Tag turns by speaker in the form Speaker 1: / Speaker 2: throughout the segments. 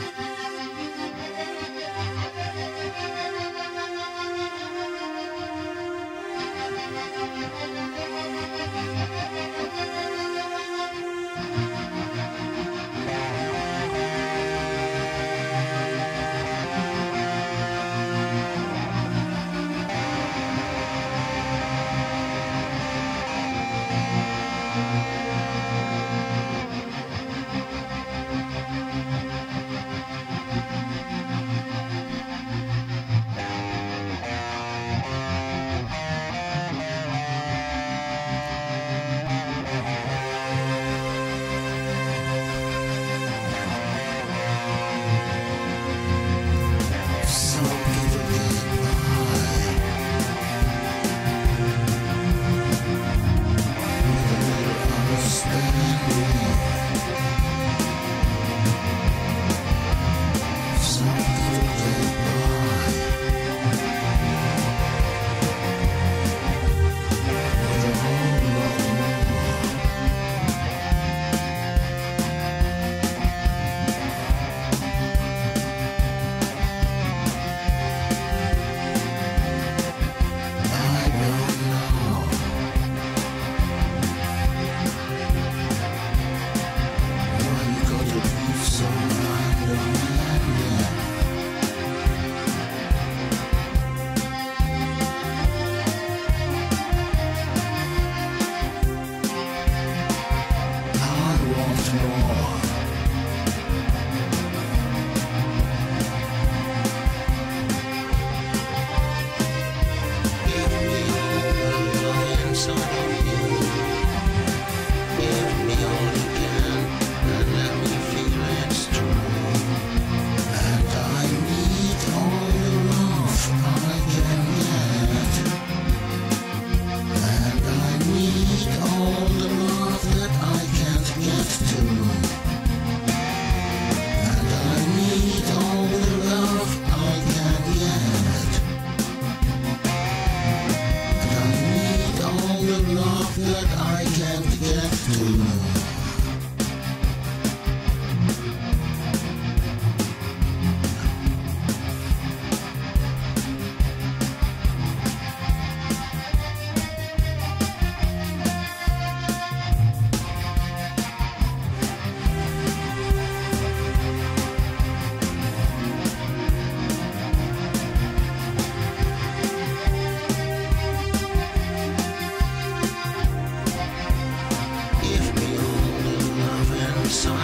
Speaker 1: Not the bus that shake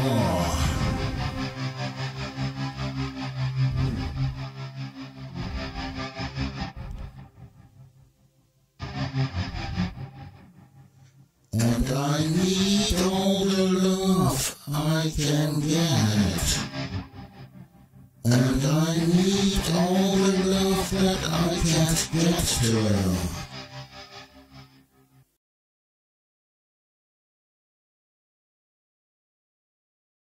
Speaker 1: And I need all the love I can get. And I need all the love that I can't get to.